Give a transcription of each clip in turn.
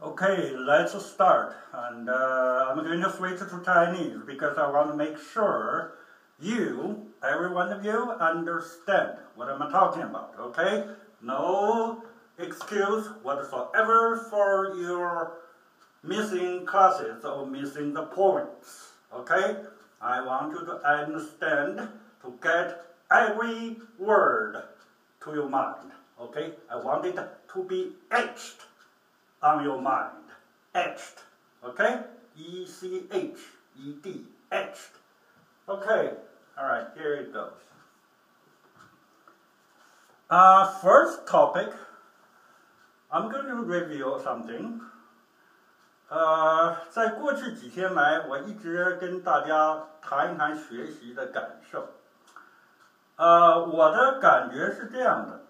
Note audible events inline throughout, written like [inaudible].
Okay, let's start. And uh, I'm going to switch to Chinese because I want to make sure you, every one of you, understand what I'm talking about. Okay? No excuse whatsoever for your missing classes or missing the points. Okay? I want you to understand to get every word to your mind. Okay? I want it to be etched on your mind. Etched. Okay? E C H E D. Etched. Okay. All right. Here it goes. Uh, first topic. I'm going to review something. 呃，在过去几天来，我一直跟大家谈一谈学习的感受。呃，我的感觉是这样的，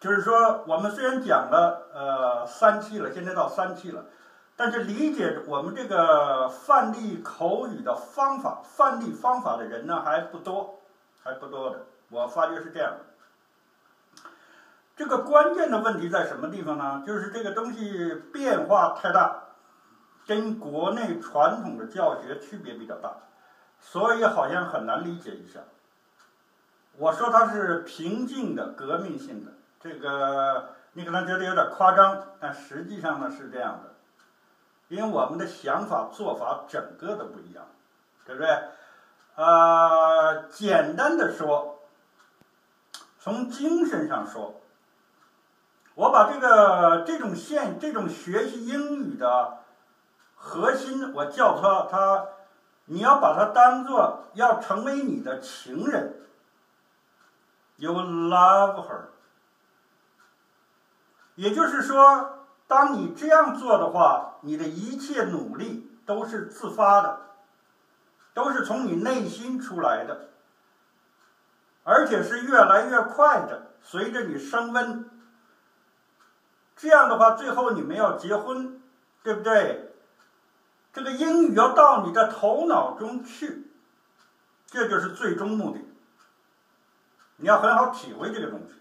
就是说，我们虽然讲了呃三期了，现在到三期了，但是理解我们这个范例口语的方法、范例方法的人呢还不多，还不多的。我发觉是这样的。这个关键的问题在什么地方呢？就是这个东西变化太大，跟国内传统的教学区别比较大，所以好像很难理解一下。我说它是平静的、革命性的，这个你可能觉得有点夸张，但实际上呢是这样的，因为我们的想法、做法整个的不一样，对不对？呃，简单的说，从精神上说。我把这个这种现这种学习英语的核心，我叫它它，你要把它当做要成为你的情人，you love her。也就是说，当你这样做的话，你的一切努力都是自发的，都是从你内心出来的，而且是越来越快的，随着你升温。这样的话，最后你们要结婚，对不对？这个英语要到你的头脑中去，这就是最终目的。你要很好体会这个东西。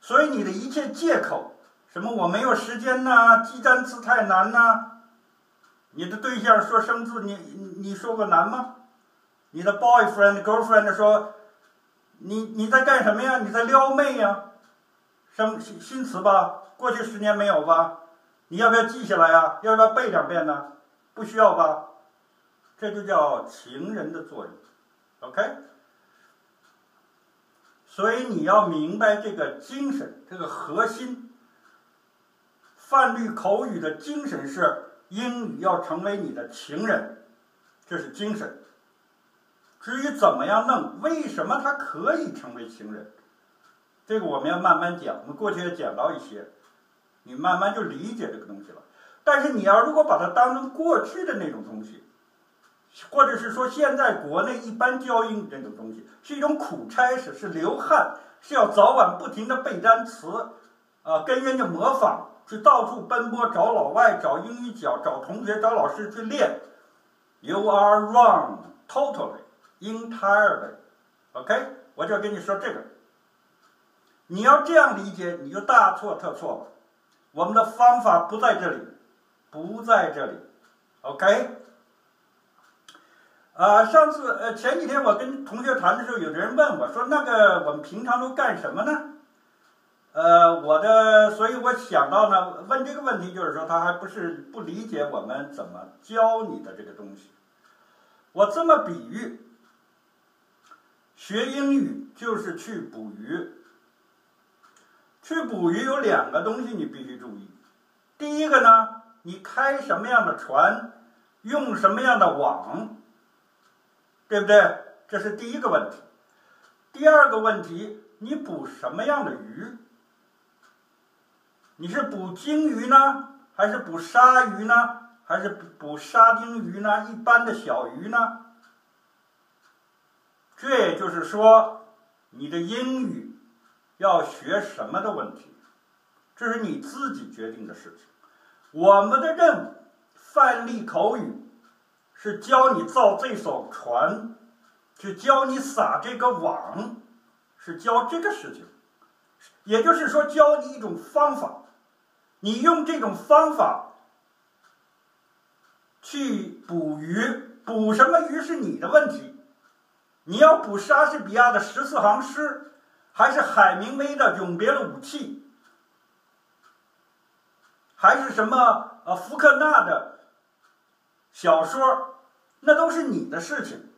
所以你的一切借口，什么我没有时间呐，记单词太难呐，你的对象说生字，你你说过难吗？你的 boyfriend girlfriend 说，你你在干什么呀？你在撩妹呀？生新新词吧？过去十年没有吧？你要不要记下来呀？要不要背两遍呢？不需要吧？这就叫情人的作用，OK？所以你要明白这个精神，这个核心。泛律口语的精神是英语要成为你的情人，这是精神。至于怎么样弄，为什么它可以成为情人，这个我们要慢慢讲。我们过去也讲到一些。你慢慢就理解这个东西了，但是你要如果把它当成过去的那种东西，或者是说现在国内一般教英语这种东西是一种苦差事，是流汗，是要早晚不停的背单词，啊，跟人家模仿，去到处奔波找老外、找英语角、找同学、找老师去练。You are wrong, totally, entirely. OK，我就跟你说这个，你要这样理解，你就大错特错了。我们的方法不在这里，不在这里，OK？啊，上次呃前几天我跟同学谈的时候，有的人问我说：“那个我们平常都干什么呢？”呃，我的，所以我想到呢，问这个问题就是说，他还不是不理解我们怎么教你的这个东西。我这么比喻，学英语就是去捕鱼。去捕鱼有两个东西你必须注意，第一个呢，你开什么样的船，用什么样的网，对不对？这是第一个问题。第二个问题，你捕什么样的鱼？你是捕鲸鱼呢，还是捕鲨鱼呢，还是捕沙丁鱼呢？一般的小鱼呢？这也就是说，你的英语。要学什么的问题，这是你自己决定的事情。我们的任务，范例口语，是教你造这艘船，去教你撒这个网，是教这个事情。也就是说，教你一种方法，你用这种方法去捕鱼，捕什么鱼是你的问题。你要捕莎士比亚的十四行诗，还是海明威的永别了武器，还是什么呃福克纳的小说，那都是你的事情。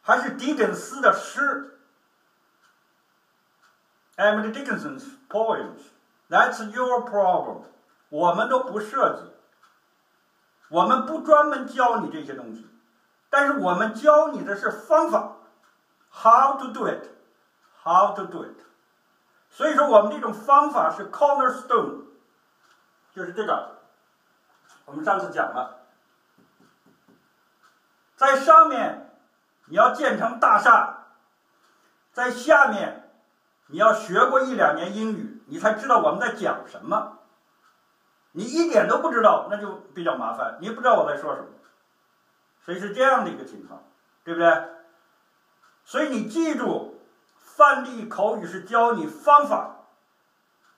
还是狄更斯的诗，Emily Dickinson's poems That's your problem。我们都不涉及，我们不专门教你这些东西，但是我们教你的是方法，How to do it，How to do it。所以说，我们这种方法是 cornerstone，就是这个，我们上次讲了，在上面。你要建成大厦，在下面，你要学过一两年英语，你才知道我们在讲什么。你一点都不知道，那就比较麻烦。你不知道我在说什么，所以是这样的一个情况，对不对？所以你记住，范例口语是教你方法，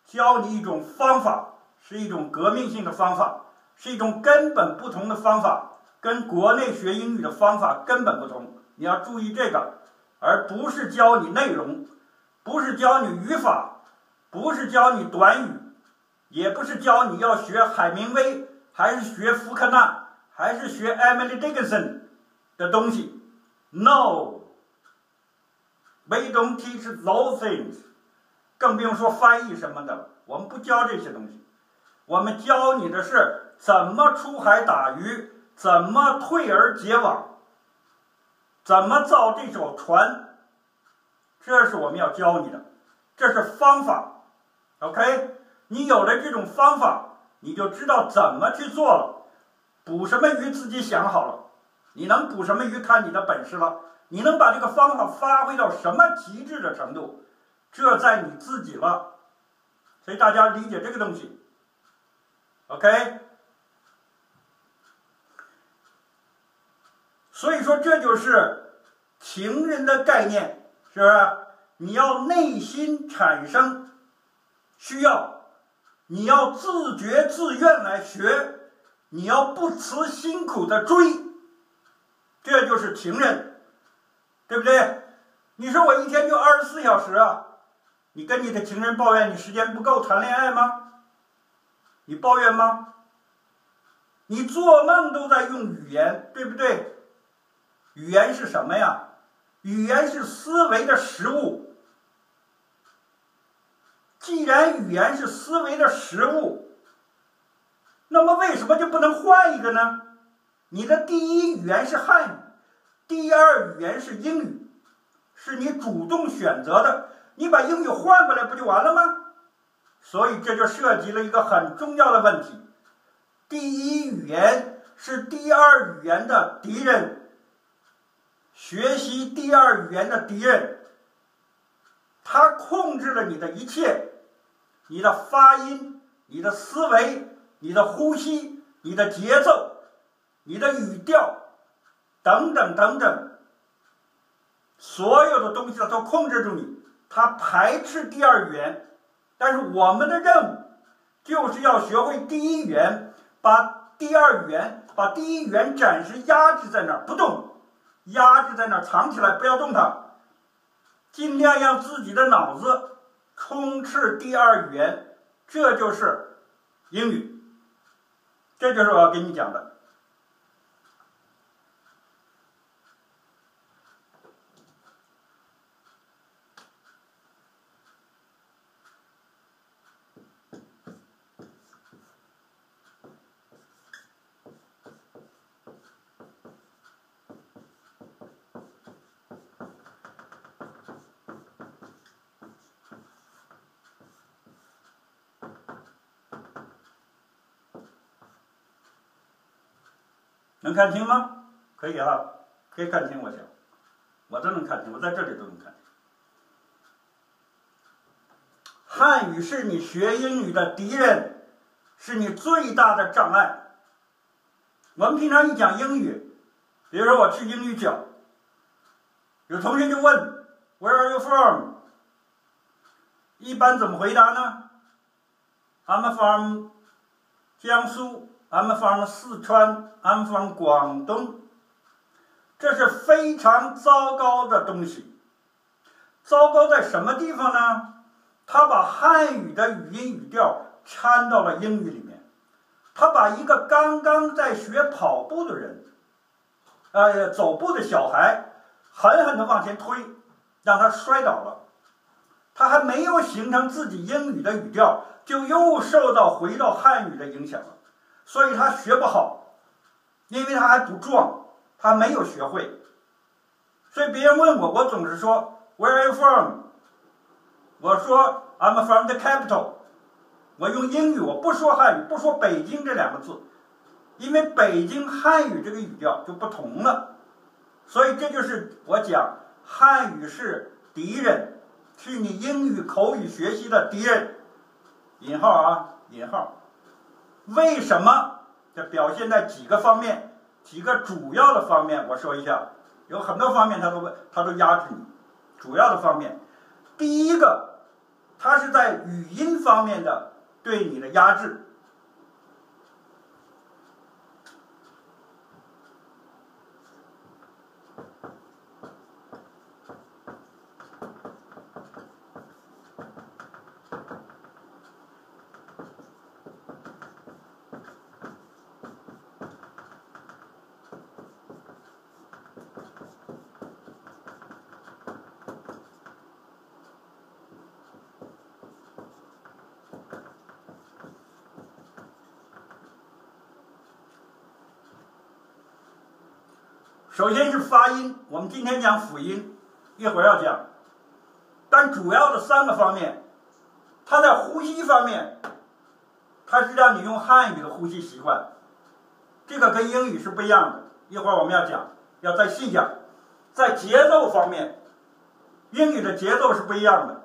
教你一种方法，是一种革命性的方法，是一种根本不同的方法，跟国内学英语的方法根本不同。你要注意这个，而不是教你内容，不是教你语法，不是教你短语，也不是教你要学海明威，还是学福克纳，还是学 Emily Dickinson 的东西。No，we don't teach those things，更不用说翻译什么的。我们不教这些东西，我们教你的是怎么出海打鱼，怎么退而结网。怎么造这艘船？这是我们要教你的，这是方法。OK，你有了这种方法，你就知道怎么去做了。捕什么鱼自己想好了，你能捕什么鱼看你的本事了。你能把这个方法发挥到什么极致的程度，这在你自己了。所以大家理解这个东西。OK。所以说，这就是情人的概念，是不是？你要内心产生需要，你要自觉自愿来学，你要不辞辛苦的追，这就是情人，对不对？你说我一天就二十四小时啊，你跟你的情人抱怨你时间不够谈恋爱吗？你抱怨吗？你做梦都在用语言，对不对？语言是什么呀？语言是思维的实物。既然语言是思维的实物，那么为什么就不能换一个呢？你的第一语言是汉语，第二语言是英语，是你主动选择的。你把英语换过来不就完了吗？所以这就涉及了一个很重要的问题：第一语言是第二语言的敌人。学习第二语言的敌人，他控制了你的一切，你的发音、你的思维、你的呼吸、你的节奏、你的语调，等等等等，所有的东西他都控制住你。他排斥第二语言，但是我们的任务就是要学会第一语言，把第二语言、把第一语言暂时压制在那儿不动。压制在那儿，藏起来，不要动它，尽量让自己的脑子充斥第二语言，这就是英语，这就是我要给你讲的。能看清吗？可以啊，可以看清，我想，我都能看清，我在这里都能看清。汉语是你学英语的敌人，是你最大的障碍。我们平常一讲英语，比如说我去英语角，有同学就问 “Where are you from？” 一般怎么回答呢？I'm from 江苏，I'm from 四川，I'm from 广东。这是非常糟糕的东西。糟糕在什么地方呢？他把汉语的语音语调掺到了英语里面。他把一个刚刚在学跑步的人，呃，走步的小孩，狠狠地往前推，让他摔倒了。他还没有形成自己英语的语调，就又受到回到汉语的影响了，所以他学不好，因为他还不壮，他没有学会。所以别人问我，我总是说 Where are you from？我说 I'm from the capital。我用英语，我不说汉语，不说北京这两个字，因为北京汉语这个语调就不同了。所以这就是我讲汉语是敌人。是你英语口语学习的敌人，引号啊，引号。为什么？这表现在几个方面，几个主要的方面，我说一下。有很多方面，他都他都压制你。主要的方面，第一个，他是在语音方面的对你的压制。首先是发音，我们今天讲辅音，一会儿要讲。但主要的三个方面，它在呼吸方面，它是让你用汉语的呼吸习惯，这个跟英语是不一样的。一会儿我们要讲，要再细讲。在节奏方面，英语的节奏是不一样的。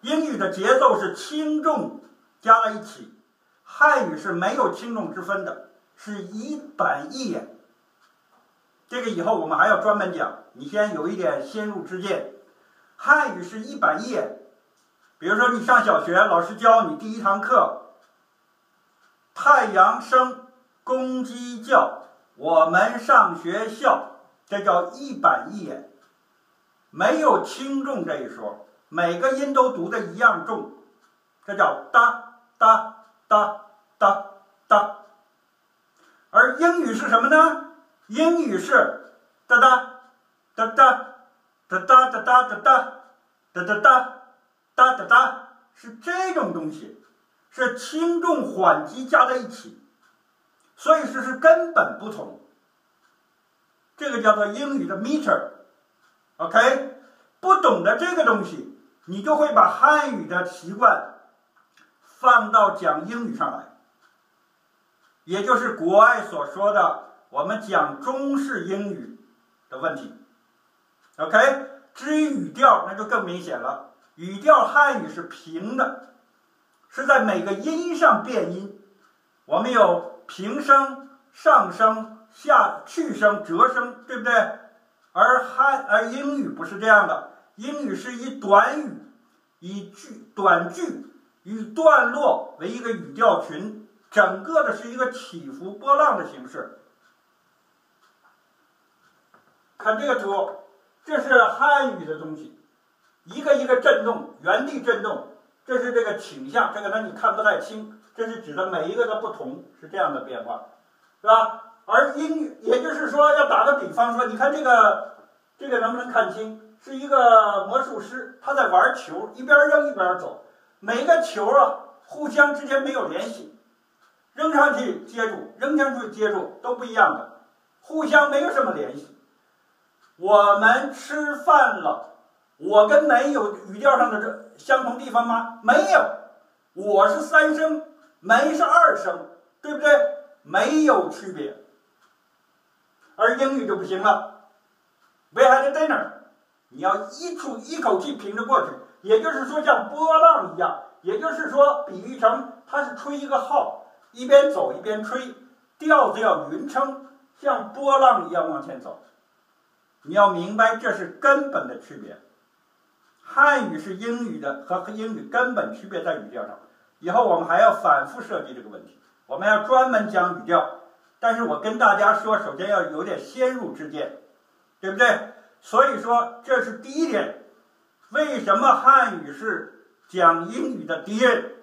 英语的节奏是轻重加在一起，汉语是没有轻重之分的，是一板一眼。这个以后我们还要专门讲，你先有一点先入之见。汉语是一板一眼，比如说你上小学，老师教你第一堂课，太阳升，公鸡叫，我们上学校，这叫一板一眼，没有轻重这一说，每个音都读的一样重，这叫哒哒哒哒哒。而英语是什么呢？英语是哒哒哒哒哒哒哒哒哒哒哒哒哒哒哒哒，是这种东西，是轻重缓急加在一起，所以说是根本不同。这个叫做英语的 meter，OK？不懂得这个东西，你就会把汉语的习惯放到讲英语上来，也就是国外所说的。我们讲中式英语的问题，OK？至于语调，那就更明显了。语调汉语是平的，是在每个音上变音。我们有平声、上声、下去声、折声，对不对？而汉而英语不是这样的，英语是以短语、以句短句与段落为一个语调群，整个的是一个起伏波浪的形式。看这个图，这是汉语的东西，一个一个震动，原地震动。这是这个倾向，这个呢你看不太清，这是指的每一个的不同，是这样的变化，是吧？而英语，也就是说，要打个比方说，你看这个，这个能不能看清？是一个魔术师，他在玩球，一边扔一边走，每个球啊，互相之间没有联系，扔上去接住，扔上去接住都不一样的，互相没有什么联系。我们吃饭了，我跟没有语调上的这相同地方吗？没有，我是三声，没是二声，对不对？没有区别。而英语就不行了，We had dinner，你要一出一口气平着过去，也就是说像波浪一样，也就是说比喻成它是吹一个号，一边走一边吹，调子要匀称，像波浪一样往前走。你要明白，这是根本的区别。汉语是英语的和英语根本区别在语调上。以后我们还要反复设计这个问题，我们要专门讲语调。但是我跟大家说，首先要有点先入之见，对不对？所以说这是第一点。为什么汉语是讲英语的敌人？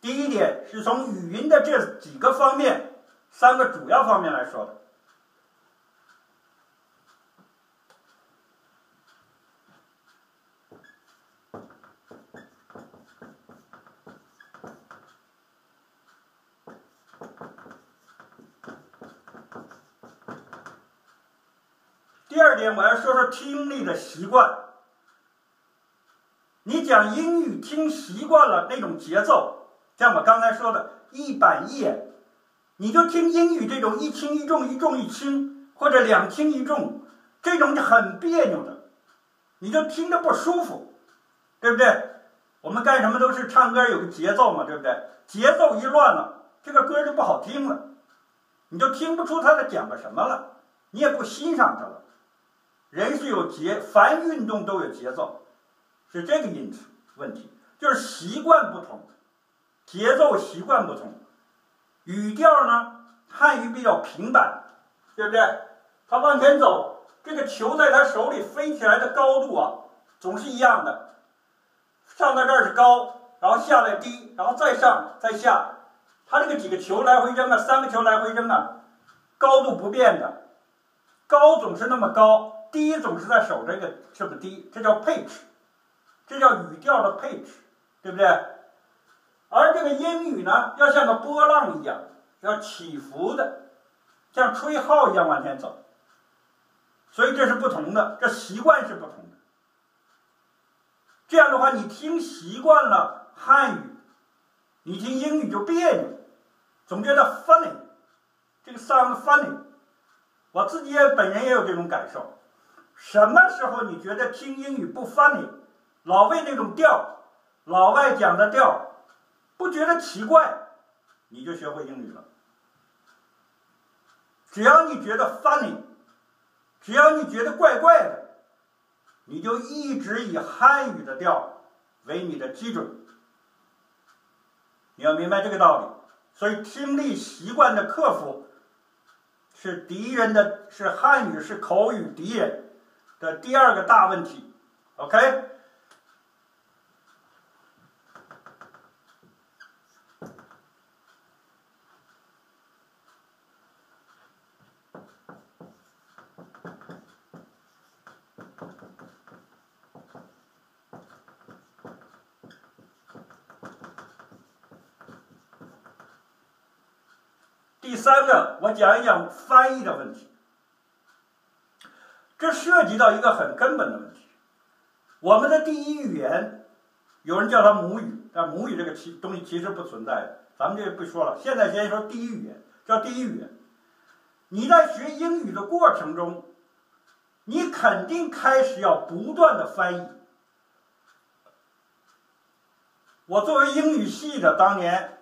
第一点是从语音的这几个方面，三个主要方面来说的。我要说说听力的习惯。你讲英语听习惯了那种节奏，像我刚才说的一板一眼，你就听英语这种一轻一重、一重一轻，或者两轻一重，这种就很别扭的，你就听着不舒服，对不对？我们干什么都是唱歌有个节奏嘛，对不对？节奏一乱了，这个歌就不好听了，你就听不出他在讲个什么了，你也不欣赏他了。人是有节，凡运动都有节奏，是这个因子问题，就是习惯不同，节奏习惯不同，语调呢，汉语比较平板，对不对？他往前走，这个球在他手里飞起来的高度啊，总是一样的，上到这儿是高，然后下来低，然后再上再下，他这个几个球来回扔啊，三个球来回扔啊，高度不变的，高总是那么高。低总是在手这个这么低，这叫 pitch，这叫语调的 pitch，对不对？而这个英语呢，要像个波浪一样，要起伏的，像吹号一样往前走。所以这是不同的，这习惯是不同的。这样的话，你听习惯了汉语，你听英语就别扭，总觉得 funny，这个 sound funny。我自己也本人也有这种感受。什么时候你觉得听英语不 funny，老外那种调，老外讲的调，不觉得奇怪，你就学会英语了。只要你觉得 funny，只要你觉得怪怪的，你就一直以汉语的调为你的基准。你要明白这个道理，所以听力习惯的克服，是敌人的，是汉语是口语敌人。的第二个大问题，OK。第三个，我讲一讲翻译的问题。这涉及到一个很根本的问题，我们的第一语言，有人叫它母语，但母语这个其东西其实不存在的，咱们这不说了。现在先说第一语言，叫第一语言。你在学英语的过程中，你肯定开始要不断的翻译。我作为英语系的，当年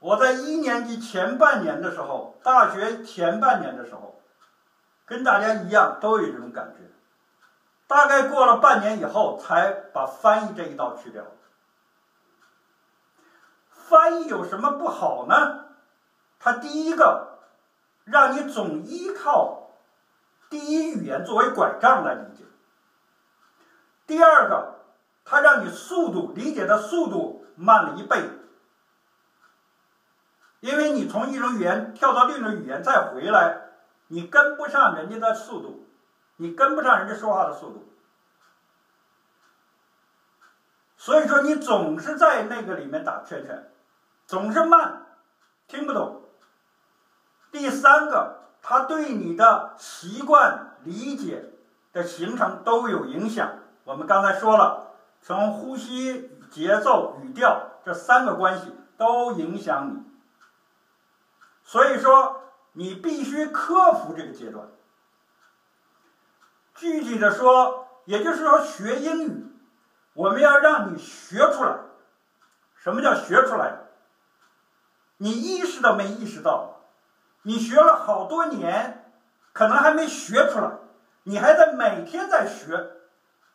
我在一年级前半年的时候，大学前半年的时候。跟大家一样都有这种感觉，大概过了半年以后，才把翻译这一道去掉。翻译有什么不好呢？它第一个，让你总依靠第一语言作为拐杖来理解；第二个，它让你速度理解的速度慢了一倍，因为你从一种语言跳到另一种语言再回来。你跟不上人家的速度，你跟不上人家说话的速度，所以说你总是在那个里面打圈圈，总是慢，听不懂。第三个，它对你的习惯理解的形成都有影响。我们刚才说了，从呼吸、节奏、语调这三个关系都影响你，所以说。你必须克服这个阶段。具体的说，也就是说，学英语，我们要让你学出来。什么叫学出来？你意识到没意识到？你学了好多年，可能还没学出来，你还在每天在学，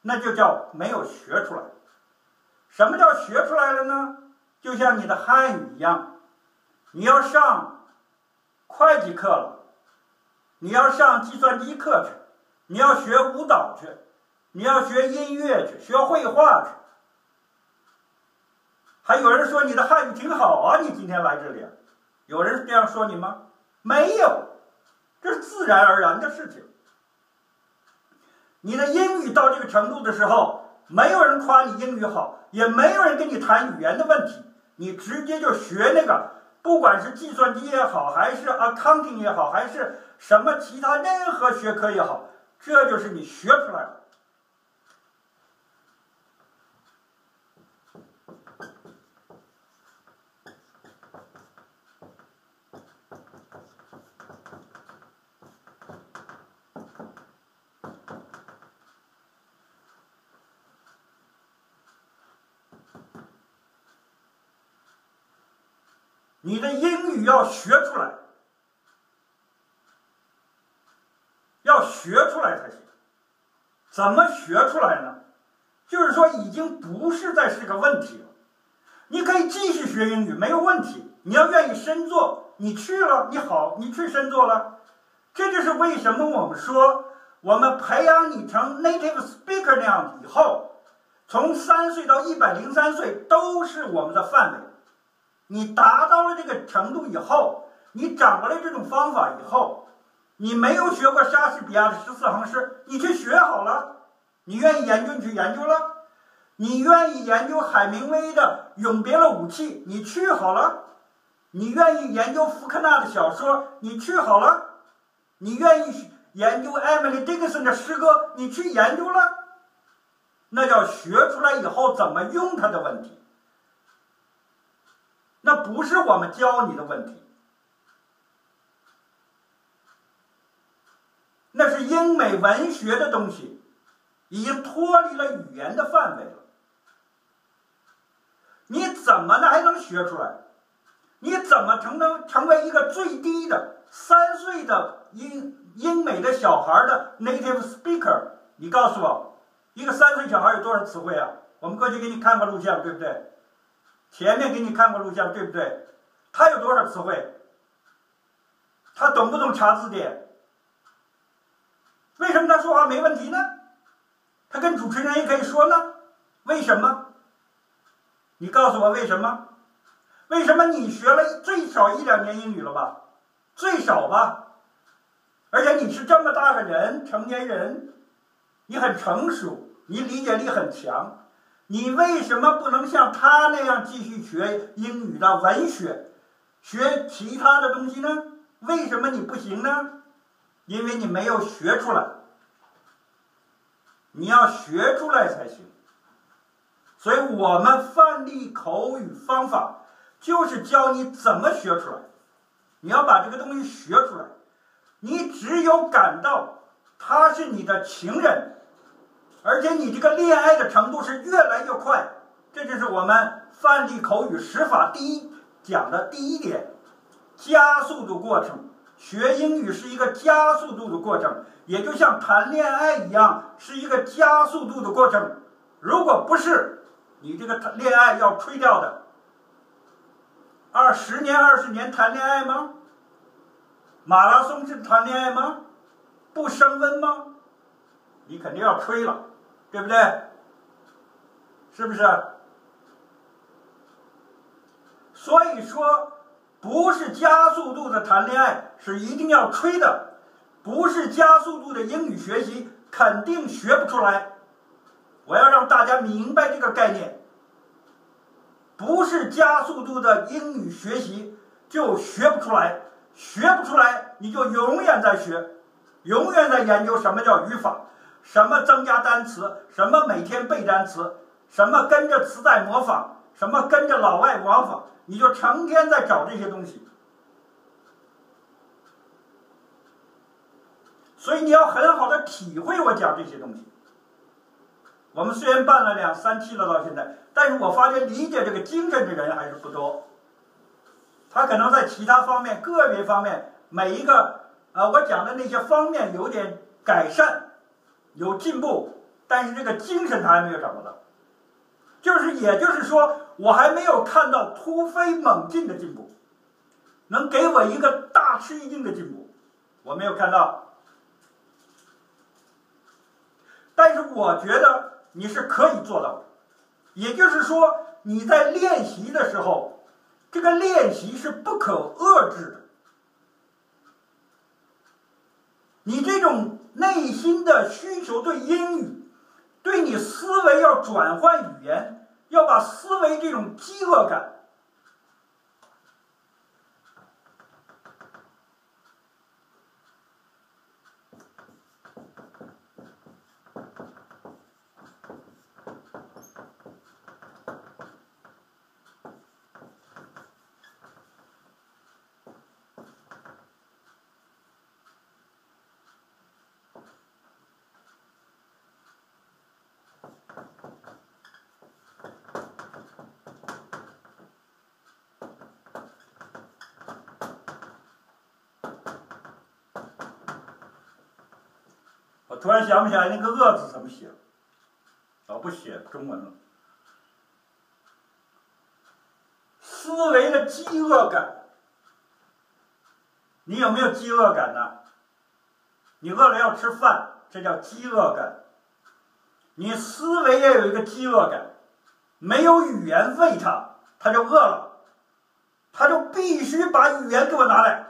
那就叫没有学出来。什么叫学出来了呢？就像你的汉语一样，你要上会计课了，你要上计算机课去，你要学舞蹈去，你要学音乐去，学绘画去。还有人说你的汉语挺好啊，你今天来这里，有人这样说你吗？没有，这是自然而然的事情。你的英语到这个程度的时候，没有人夸你英语好，也没有人跟你谈语言的问题，你直接就学那个，不管是计算机也好，还是 accounting 也好，还是什么其他任何学科也好，这就是你学出来的。你的英语要学出来，要学出来才行。怎么学出来呢？就是说，已经不是再是个问题了。你可以继续学英语，没有问题。你要愿意深做，你去了，你好，你去深做了。这就是为什么我们说，我们培养你成 native speaker 那样以后，从三岁到一百零三岁都是我们的范围。你达到了这个程度以后，你掌握了这种方法以后，你没有学过莎士比亚的十四行诗，你去学好了。你愿意研究，你去研究了。你愿意研究海明威的《永别了，武器》，你去好了。你愿意研究福克纳的小说，你去好了。你愿意研究艾米丽·狄克森的诗歌，你去研究了。那叫学出来以后怎么用它的问题。那不是我们教你的问题，那是英美文学的东西，已经脱离了语言的范围了。你怎么的还能学出来？你怎么成能成为一个最低的三岁的英英美的小孩的 native speaker？你告诉我，一个三岁小孩有多少词汇啊？我们过去给你看过录像，对不对？前面给你看过录像，对不对？他有多少词汇？他懂不懂查字典？为什么他说话没问题呢？他跟主持人也可以说呢？为什么？你告诉我为什么？为什么你学了最少一两年英语了吧？最少吧？而且你是这么大个人，成年人，你很成熟，你理解力很强。你为什么不能像他那样继续学英语的文学，学其他的东西呢？为什么你不行呢？因为你没有学出来。你要学出来才行。所以我们范例口语方法就是教你怎么学出来。你要把这个东西学出来，你只有感到他是你的情人。而且你这个恋爱的程度是越来越快，这就是我们范例口语十法第一讲的第一点，加速度过程。学英语是一个加速度的过程，也就像谈恋爱一样，是一个加速度的过程。如果不是，你这个谈恋爱要吹掉的。二十年、二十年谈恋爱吗？马拉松是谈恋爱吗？不升温吗？你肯定要吹了。对不对？是不是？所以说，不是加速度的谈恋爱是一定要吹的，不是加速度的英语学习肯定学不出来。我要让大家明白这个概念，不是加速度的英语学习就学不出来，学不出来你就永远在学，永远在研究什么叫语法。什么增加单词？什么每天背单词？什么跟着词在模仿？什么跟着老外模仿？你就成天在找这些东西。所以你要很好的体会我讲这些东西。我们虽然办了两三期了，到现在，但是我发现理解这个精神的人还是不多。他可能在其他方面、个别方面，每一个呃，我讲的那些方面有点改善。有进步，但是这个精神他还没有掌握到，就是也就是说，我还没有看到突飞猛进的进步，能给我一个大吃一惊的进步，我没有看到。但是我觉得你是可以做到的，也就是说，你在练习的时候，这个练习是不可遏制的。你这种内心的需求对英语，对你思维要转换语言，要把思维这种饥饿感。突然想不起来那个“恶”字怎么写，哦，不写中文了。思维的饥饿感，你有没有饥饿感呢？你饿了要吃饭，这叫饥饿感。你思维也有一个饥饿感，没有语言喂它，它就饿了，它就必须把语言给我拿来。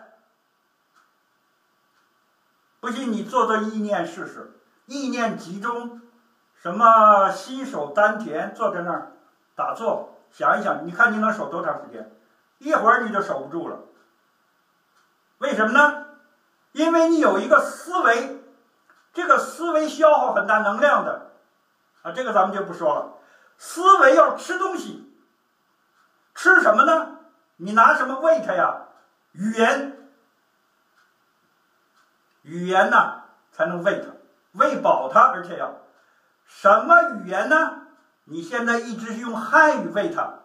不信你做做意念试试，意念集中，什么心手丹田，坐在那儿打坐，想一想，你看你能守多长时间？一会儿你就守不住了。为什么呢？因为你有一个思维，这个思维消耗很大能量的，啊，这个咱们就不说了。思维要吃东西，吃什么呢？你拿什么喂它呀？语言。语言呢，才能喂它，喂饱它，而且要什么语言呢？你现在一直是用汉语喂它，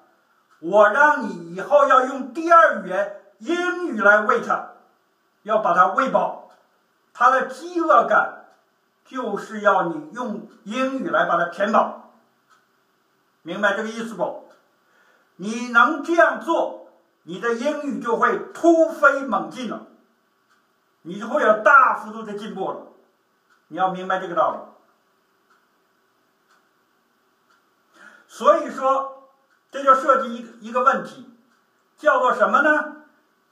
我让你以后要用第二语言英语来喂它，要把它喂饱，它的饥饿感就是要你用英语来把它填饱，明白这个意思不？你能这样做，你的英语就会突飞猛进了。你就会有大幅度的进步了，你要明白这个道理。所以说，这就涉及一一个问题，叫做什么呢？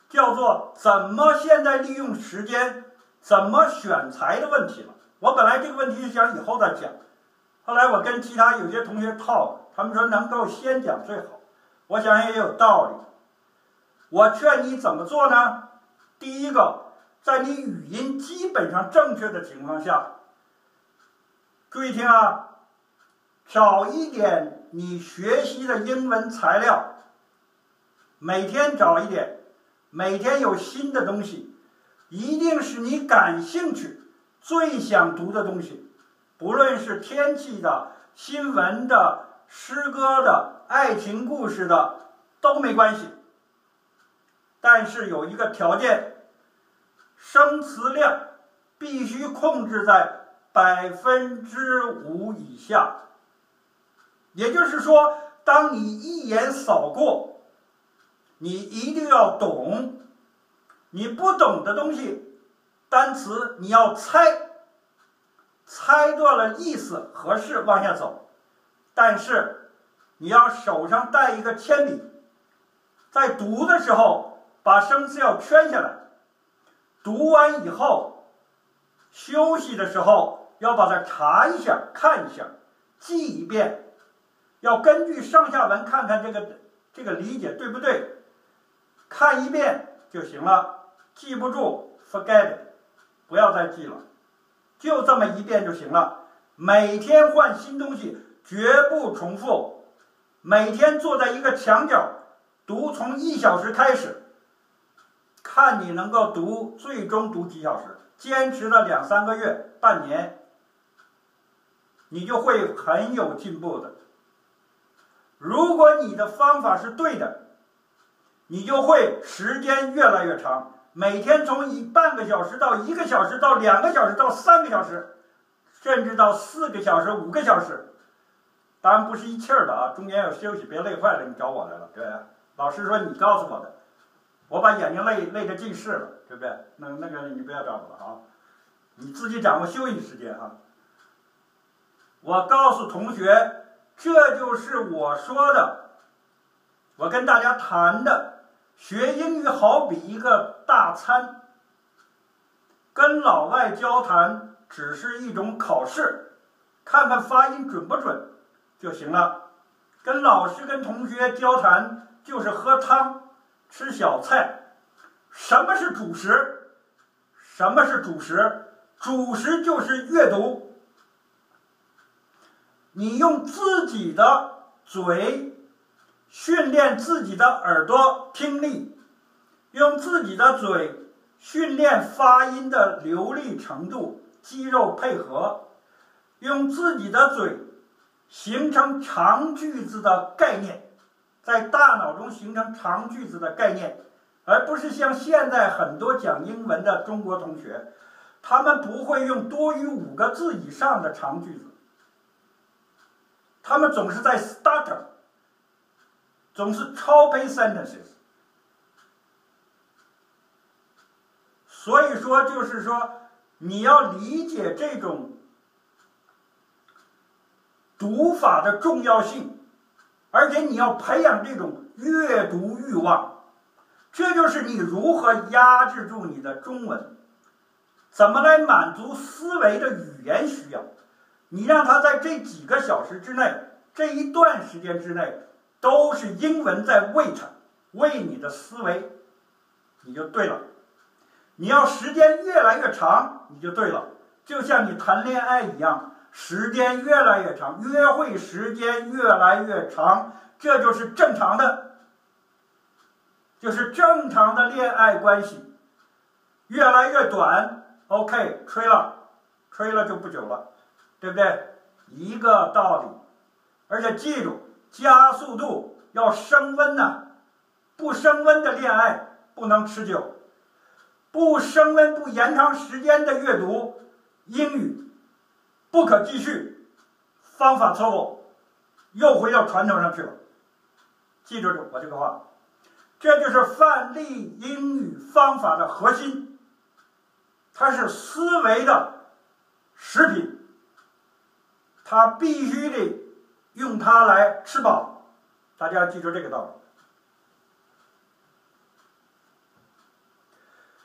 叫做怎么现在利用时间，怎么选材的问题了。我本来这个问题是想以后再讲，后来我跟其他有些同学套，他们说能够先讲最好。我想也有道理。我劝你怎么做呢？第一个。在你语音基本上正确的情况下，注意听啊，找一点你学习的英文材料，每天找一点，每天有新的东西，一定是你感兴趣、最想读的东西，不论是天气的、新闻的、诗歌的、爱情故事的都没关系，但是有一个条件。生词量必须控制在百分之五以下，也就是说，当你一眼扫过，你一定要懂，你不懂的东西，单词你要猜，猜对了意思合适往下走，但是你要手上带一个铅笔，在读的时候把生词要圈下来。读完以后，休息的时候要把它查一下、看一下、记一遍，要根据上下文看看这个这个理解对不对，看一遍就行了。记不住，forget，不要再记了，就这么一遍就行了。每天换新东西，绝不重复。每天坐在一个墙角读，从一小时开始。看你能够读，最终读几小时，坚持了两三个月、半年，你就会很有进步的。如果你的方法是对的，你就会时间越来越长，每天从一半个小时到一个小时到两个小时到三个小时，甚至到四个小时、五个小时，当然不是一气儿的啊，中间要休息，别累坏了，你找我来了，对？老师说你告诉我的，我把眼睛累累得近视了，对不对？那那个你不要找我了啊，你自己掌握休息时间啊。我告诉同学，这就是我说的，我跟大家谈的，学英语好比一个大餐，跟老外交谈只是一种考试，看看发音准不准就行了。跟老师跟同学交谈就是喝汤吃小菜，什么是主食？什么是主食？主食就是阅读。你用自己的嘴训练自己的耳朵听力，用自己的嘴训练发音的流利程度、肌肉配合，用自己的嘴形成长句子的概念，在大脑中形成长句子的概念，而不是像现在很多讲英文的中国同学，他们不会用多于五个字以上的长句子。他们总是在 stutter，总是 copy sentences，所以说就是说你要理解这种读法的重要性，而且你要培养这种阅读欲望，这就是你如何压制住你的中文，怎么来满足思维的语言需要。你让他在这几个小时之内，这一段时间之内，都是英文在喂他，喂你的思维，你就对了。你要时间越来越长，你就对了。就像你谈恋爱一样，时间越来越长，约会时间越来越长，这就是正常的，就是正常的恋爱关系。越来越短，OK，吹了，吹了就不久了。对不对？一个道理，而且记住，加速度要升温呐，不升温的恋爱不能持久，不升温、不延长时间的阅读英语不可继续，方法错误，又回到传统上去了。记住我这个话，这就是范例英语方法的核心，它是思维的食品。他必须得用它来吃饱，大家要记住这个道理。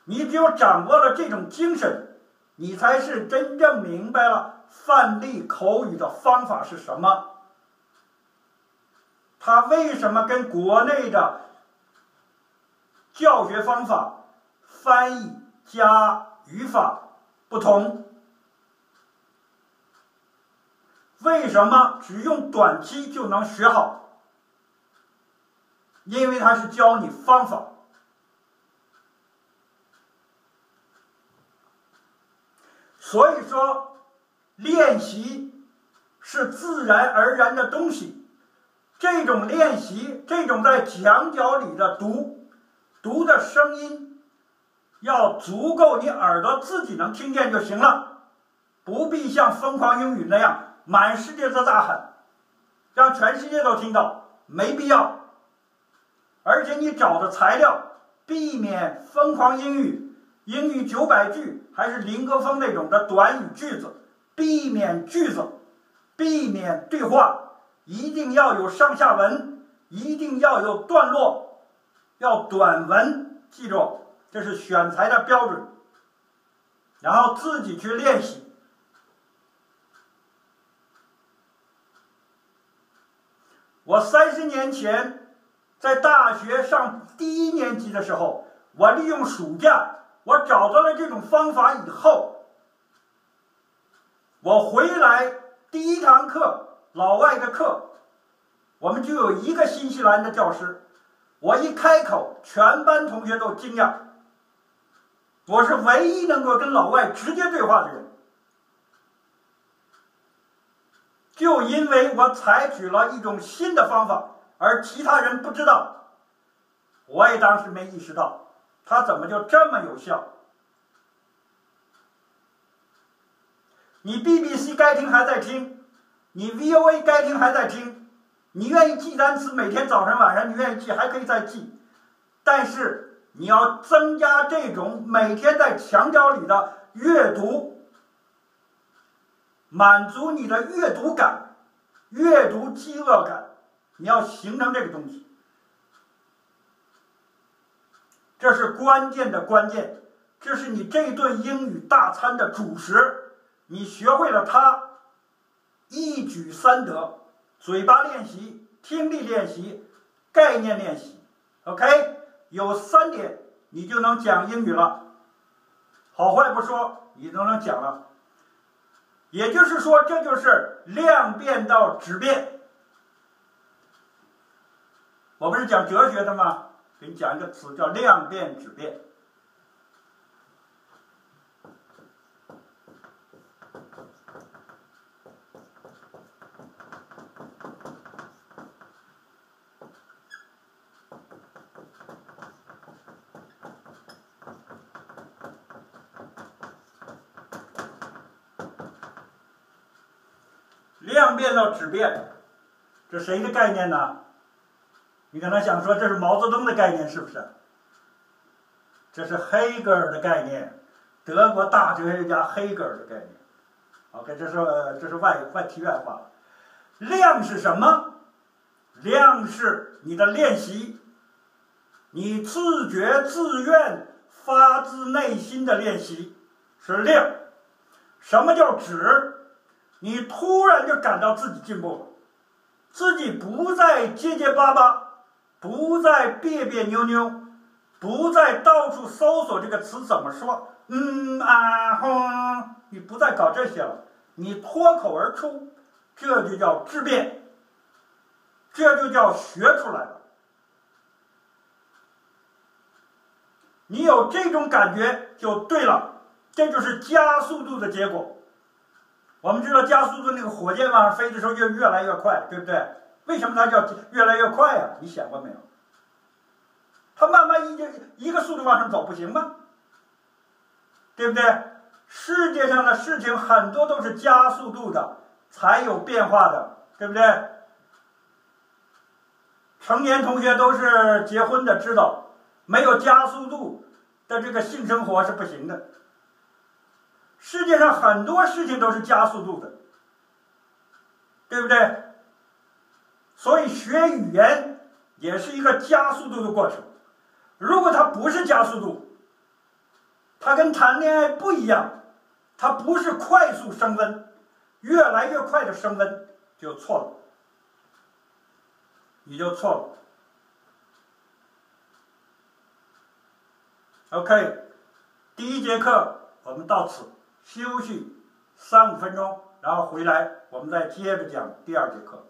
你只有掌握了这种精神，你才是真正明白了范例口语的方法是什么。它为什么跟国内的教学方法、翻译加语法不同？为什么只用短期就能学好？因为它是教你方法。所以说，练习是自然而然的东西。这种练习，这种在墙角里的读，读的声音要足够，你耳朵自己能听见就行了，不必像疯狂英语那样。满世界的大喊，让全世界都听到，没必要。而且你找的材料，避免疯狂英语、英语九百句，还是林格峰那种的短语句子，避免句子，避免对话，一定要有上下文，一定要有段落，要短文，记住，这是选材的标准。然后自己去练习。我三十年前在大学上第一年级的时候，我利用暑假，我找到了这种方法以后，我回来第一堂课，老外的课，我们就有一个新西兰的教师，我一开口，全班同学都惊讶，我是唯一能够跟老外直接对话的人。就因为我采取了一种新的方法，而其他人不知道，我也当时没意识到，它怎么就这么有效？你 BBC 该听还在听，你 VOA 该听还在听，你愿意记单词，每天早晨晚上你愿意记还可以再记，但是你要增加这种每天在墙角里的阅读，满足你的阅读感、阅读饥饿感，你要形成这个东西，这是关键的关键，这是你这顿英语大餐的主食，你学会了它。一举三得：嘴巴练习、听力练习、概念练习。OK，有三点你就能讲英语了。好坏不说，你都能讲了。也就是说，这就是量变到质变。我不是讲哲学的吗？给你讲一个词，叫量变质变。量变到质变，这谁的概念呢？你可能想说这是毛泽东的概念，是不是？这是黑格尔的概念，德国大哲学家黑格尔的概念。OK，这是这是外外题外话。量是什么？量是你的练习，你自觉自愿、发自内心的练习是量。什么叫质？你突然就感到自己进步了，自己不再结结巴巴，不再别别扭扭，不再到处搜索这个词怎么说，嗯啊哼，你不再搞这些了，你脱口而出，这就叫质变，这就叫学出来了。你有这种感觉就对了，这就是加速度的结果。我们知道加速度那个火箭往上飞的时候就越来越快，对不对？为什么它叫越来越快呀？你想过没有？它慢慢一一个速度往上走不行吗？对不对？世界上的事情很多都是加速度的才有变化的，对不对？成年同学都是结婚的，知道没有加速度的这个性生活是不行的。世界上很多事情都是加速度的，对不对？所以学语言也是一个加速度的过程。如果它不是加速度，它跟谈恋爱不一样，它不是快速升温，越来越快的升温就错了，你就错了。OK，第一节课我们到此。休息三五分钟，然后回来，我们再接着讲第二节课。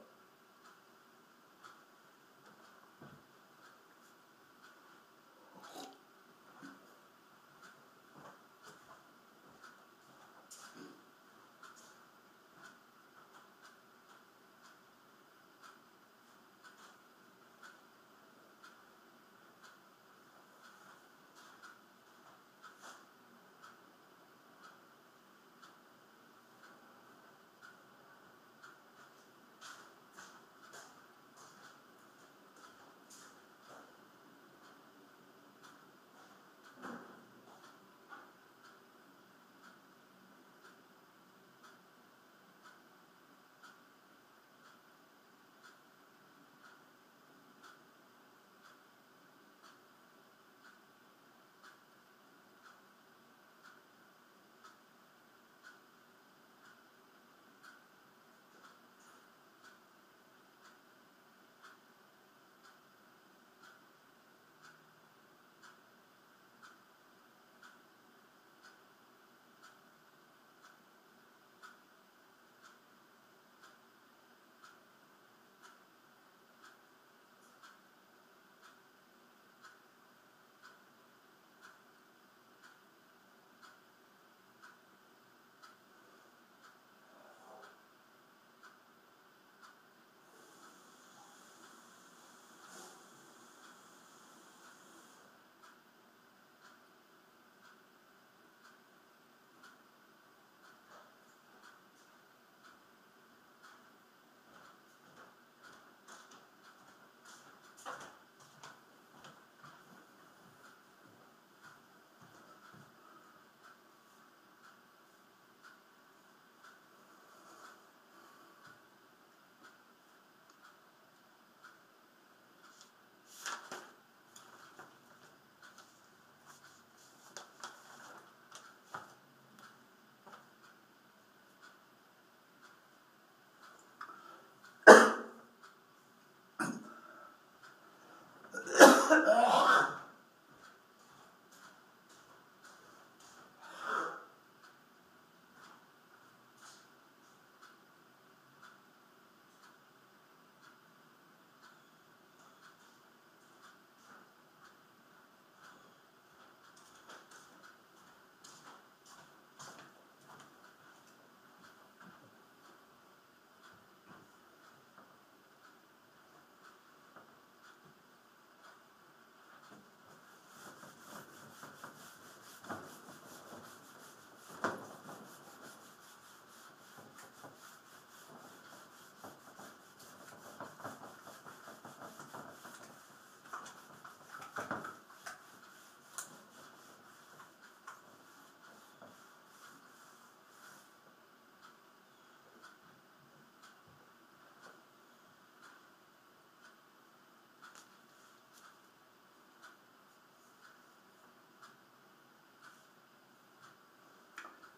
uh. [laughs]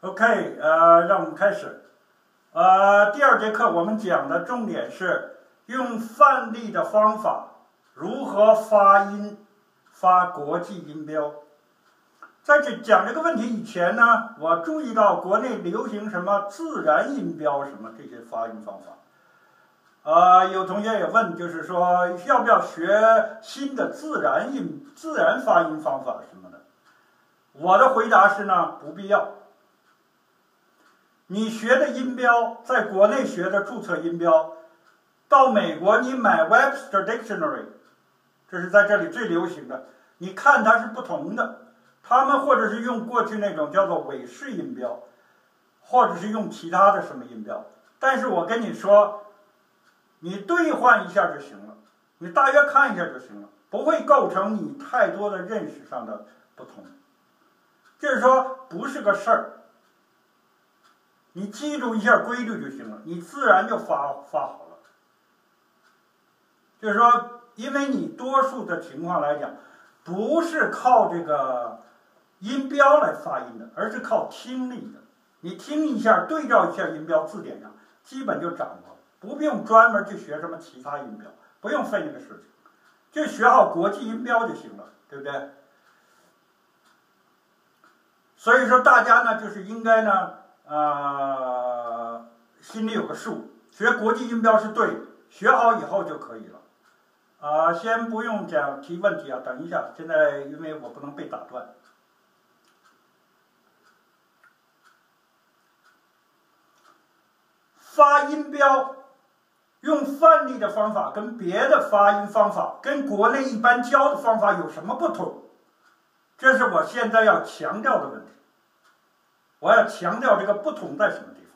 OK，呃，让我们开始。呃，第二节课我们讲的重点是用范例的方法如何发音发国际音标。在这讲这个问题以前呢，我注意到国内流行什么自然音标什么这些发音方法。呃，有同学也问，就是说要不要学新的自然音自然发音方法什么的？我的回答是呢，不必要。你学的音标，在国内学的注册音标，到美国你买 Webster Dictionary，这是在这里最流行的。你看它是不同的，他们或者是用过去那种叫做韦氏音标，或者是用其他的什么音标。但是我跟你说，你兑换一下就行了，你大约看一下就行了，不会构成你太多的认识上的不同。就是说，不是个事儿。你记住一下规律就行了，你自然就发发好了。就是说，因为你多数的情况来讲，不是靠这个音标来发音的，而是靠听力的。你听一下，对照一下音标，字典上基本就掌握了，不用专门去学什么其他音标，不用费那个事情，就学好国际音标就行了，对不对？所以说，大家呢，就是应该呢。呃，心里有个数，学国际音标是对的，学好以后就可以了。啊，先不用讲提问题啊，等一下，现在因为我不能被打断。发音标用范例的方法跟别的发音方法，跟国内一般教的方法有什么不同？这是我现在要强调的问题。我要强调这个不同在什么地方。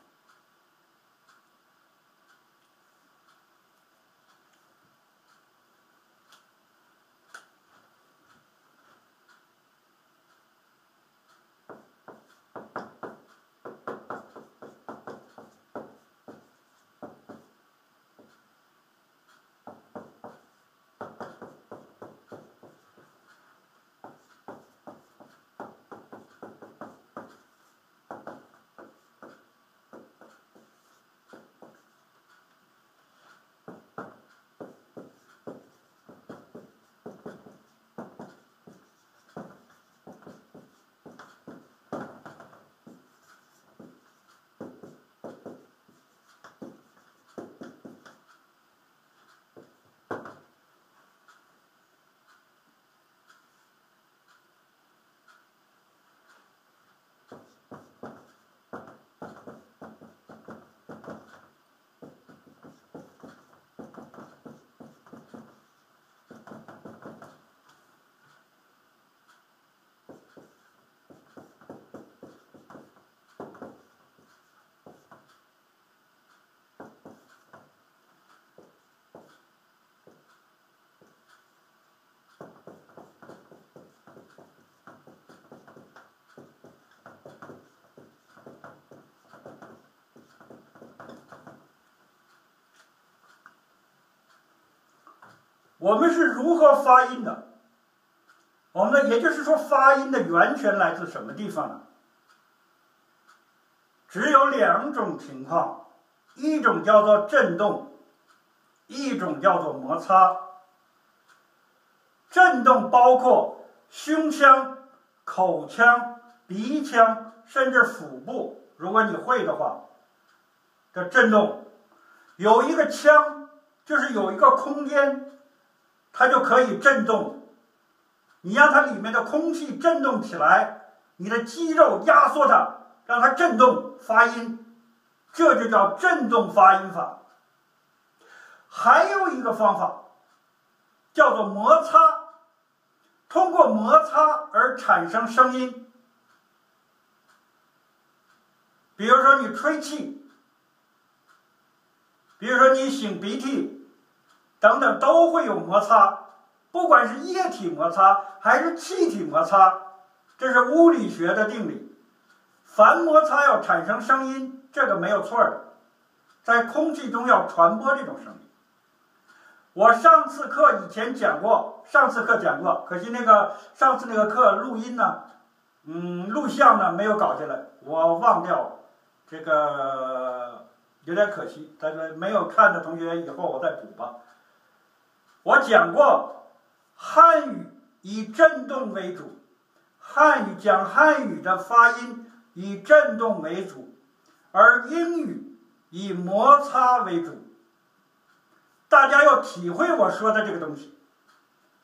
我们是如何发音的？我们的也就是说，发音的源泉来自什么地方呢？只有两种情况，一种叫做振动，一种叫做摩擦。振动包括胸腔、口腔、鼻腔，甚至腹部。如果你会的话，的振动有一个腔，就是有一个空间。它就可以震动，你让它里面的空气震动起来，你的肌肉压缩它，让它震动发音，这就叫振动发音法。还有一个方法叫做摩擦，通过摩擦而产生声音。比如说你吹气，比如说你擤鼻涕。等等都会有摩擦，不管是液体摩擦还是气体摩擦，这是物理学的定理。凡摩擦要产生声音，这个没有错的，在空气中要传播这种声音。我上次课以前讲过，上次课讲过，可惜那个上次那个课录音呢，嗯，录像呢没有搞下来，我忘掉了，这个有点可惜。但是没有看的同学，以后我再补吧。我讲过，汉语以振动为主，汉语讲汉语的发音以振动为主，而英语以摩擦为主。大家要体会我说的这个东西，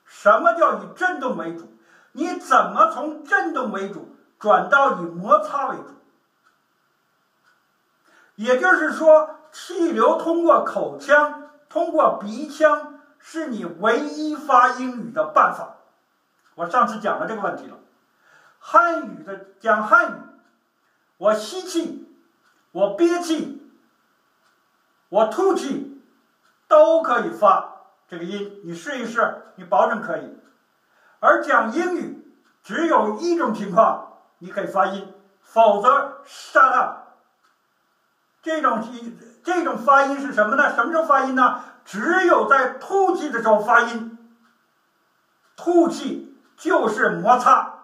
什么叫以振动为主？你怎么从振动为主转到以摩擦为主？也就是说，气流通过口腔、通过鼻腔是你唯一发英语的办法。我上次讲了这个问题了。汉语的讲汉语，我吸气，我憋气，我吐气，都可以发这个音。你试一试，你保证可以。而讲英语，只有一种情况你可以发音，否则 shut up。这种音，这种发音是什么呢？什么时候发音呢？只有在吐气的时候发音。吐气就是摩擦，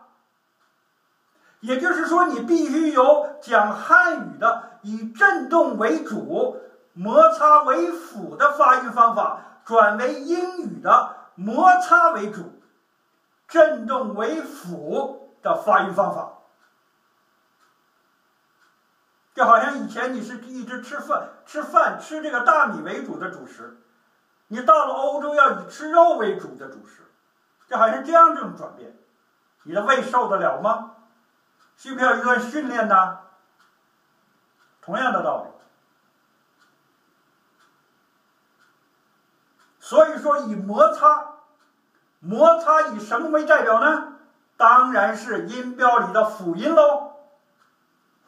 也就是说，你必须由讲汉语的以振动为主、摩擦为辅的发音方法，转为英语的摩擦为主。振动为辅的发音方法，就好像以前你是一直吃饭、吃饭吃这个大米为主的主食，你到了欧洲要以吃肉为主的主食，就好像这样这种转变，你的胃受得了吗？需不需要一段训练呢？同样的道理，所以说以摩擦。摩擦以什么为代表呢？当然是音标里的辅音喽。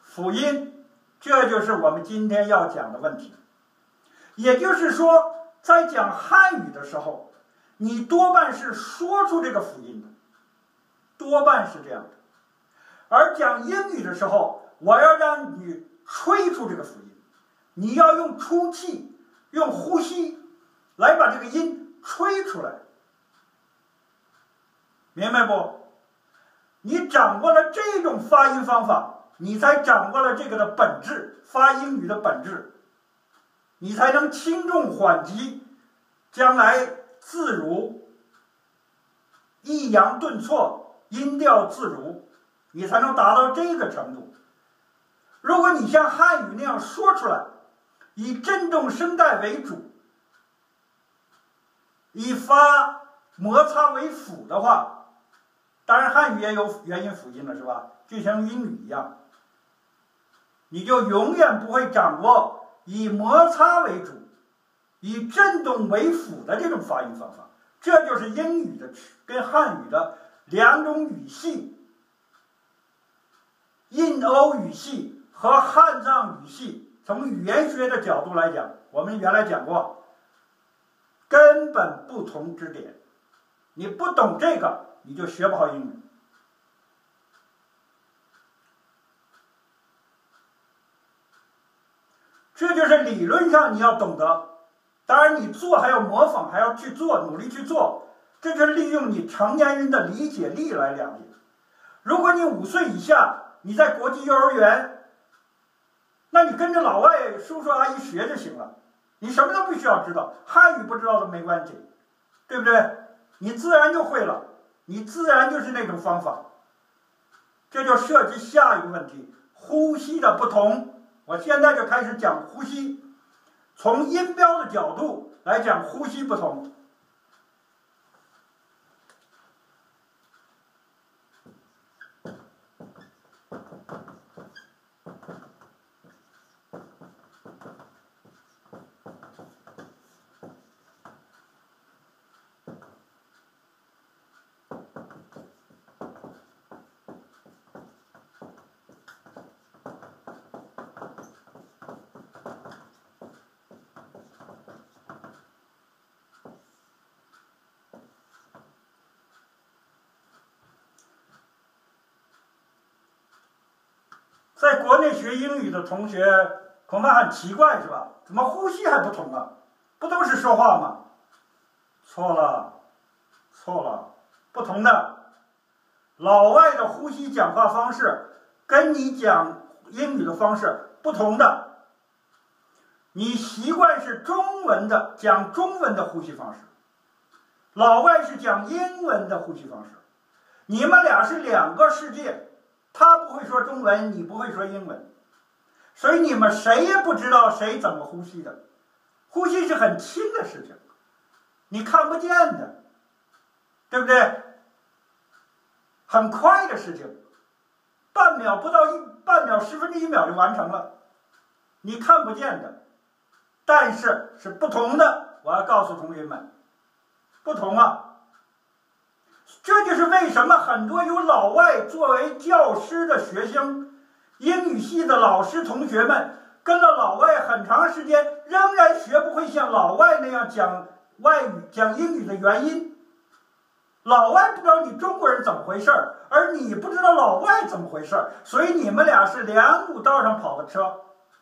辅音，这就是我们今天要讲的问题。也就是说，在讲汉语的时候，你多半是说出这个辅音的，多半是这样的。而讲英语的时候，我要让你吹出这个辅音，你要用出气，用呼吸来把这个音吹出来。明白不？你掌握了这种发音方法，你才掌握了这个的本质，发英语的本质，你才能轻重缓急，将来自如，抑扬顿挫，音调自如，你才能达到这个程度。如果你像汉语那样说出来，以振动声带为主，以发摩擦为辅的话。当然，汉语也有元音辅音了，是吧？就像英语一样，你就永远不会掌握以摩擦为主、以振动为辅的这种发音方法。这就是英语的跟汉语的两种语系：印欧语系和汉藏语系。从语言学的角度来讲，我们原来讲过，根本不同之点。你不懂这个。你就学不好英语，这就是理论上你要懂得。当然，你做还要模仿，还要去做，努力去做。这就是利用你成年人的理解力来了解。如果你五岁以下，你在国际幼儿园，那你跟着老外叔叔阿姨学就行了。你什么都不需要知道，汉语不知道都没关系，对不对？你自然就会了。你自然就是那种方法，这就涉及下一个问题：呼吸的不同。我现在就开始讲呼吸，从音标的角度来讲呼吸不同。学英语的同学恐怕很奇怪，是吧？怎么呼吸还不同啊？不都是说话吗？错了，错了，不同的。老外的呼吸讲话方式跟你讲英语的方式不同的。你习惯是中文的讲中文的呼吸方式，老外是讲英文的呼吸方式，你们俩是两个世界，他不会说中文，你不会说英文，所以你们谁也不知道谁怎么呼吸的。呼吸是很轻的事情，你看不见的，对不对？很快的事情，半秒不到一半秒十分之一秒就完成了，你看不见的。但是是不同的，我要告诉同学们，不同啊！这就是为什么很多有老外作为教师的学生，英语系的老师同学们跟了老外很长时间，仍然学不会像老外那样讲外语、讲英语的原因。老外不知道你中国人怎么回事儿，而你不知道老外怎么回事儿，所以你们俩是两股道上跑的车，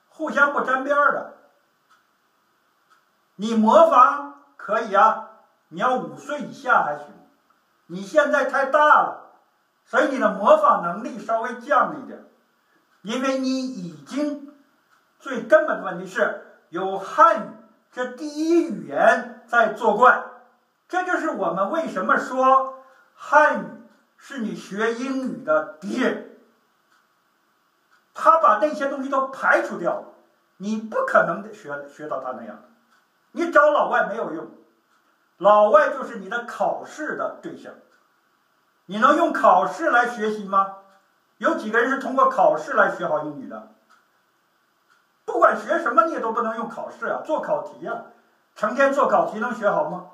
互相不沾边儿的。你模仿可以啊，你要五岁以下还行，你现在太大了，所以你的模仿能力稍微降了一点，因为你已经最根本的问题是有汉语这第一语言在作怪，这就是我们为什么说汉语是你学英语的敌人，他把那些东西都排除掉，你不可能学学到他那样。你找老外没有用，老外就是你的考试的对象。你能用考试来学习吗？有几个人是通过考试来学好英语的？不管学什么，你也都不能用考试啊，做考题啊，成天做考题能学好吗？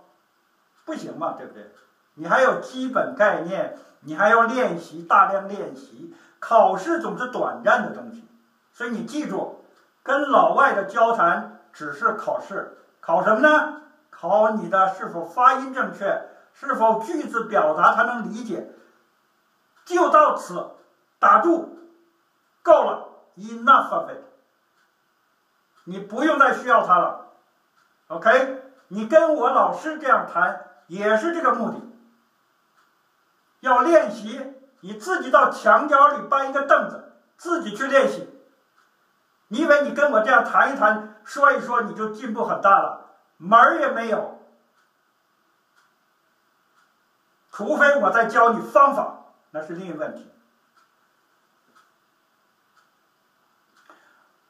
不行嘛，对不对？你还有基本概念，你还要练习，大量练习。考试总是短暂的东西，所以你记住，跟老外的交谈只是考试。考什么呢？考你的是否发音正确，是否句子表达他能理解。就到此，打住，够了，enough of it。你不用再需要他了，OK？你跟我老师这样谈也是这个目的。要练习，你自己到墙角里搬一个凳子，自己去练习。你以为你跟我这样谈一谈？说一说你就进步很大了，门儿也没有。除非我再教你方法，那是另一问题。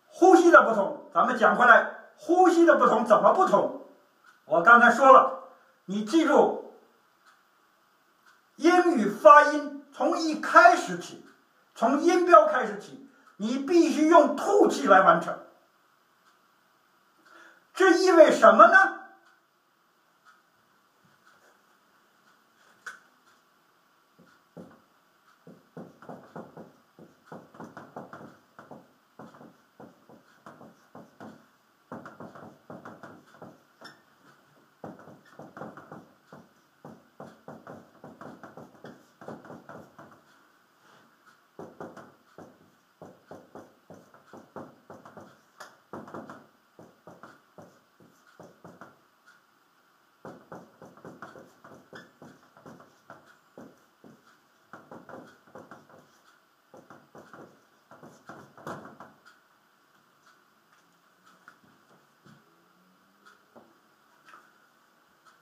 呼吸的不同，咱们讲回来，呼吸的不同怎么不同？我刚才说了，你记住，英语发音从一开始起，从音标开始起，你必须用吐气来完成。这意味什么呢？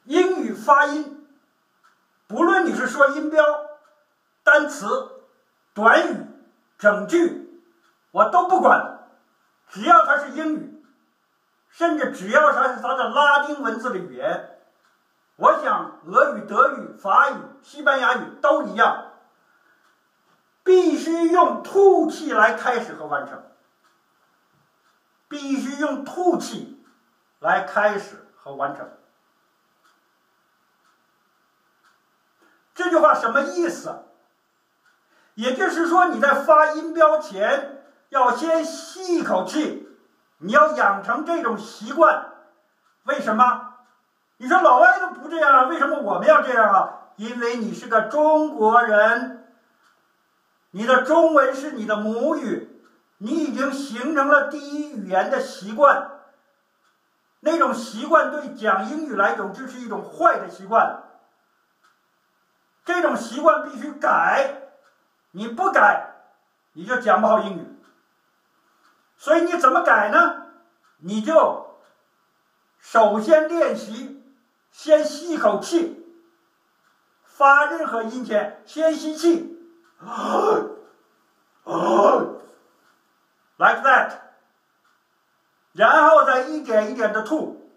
英语发音，不论你是说音标、单词、短语、整句，我都不管，只要它是英语，甚至只要它是它的拉丁文字的语言，我想俄语、德语、法语、西班牙语都一样，必须用吐气来开始和完成，必须用吐气来开始和完成。这句话什么意思？也就是说，你在发音标前要先吸一口气，你要养成这种习惯。为什么？你说老外都不这样？为什么我们要这样啊？因为你是个中国人，你的中文是你的母语，你已经形成了第一语言的习惯。那种习惯对讲英语来讲，这是一种坏的习惯。这种习惯必须改，你不改，你就讲不好英语。所以你怎么改呢？你就首先练习，先吸一口气，发任何音前先吸气，like that，然后再一点一点的吐，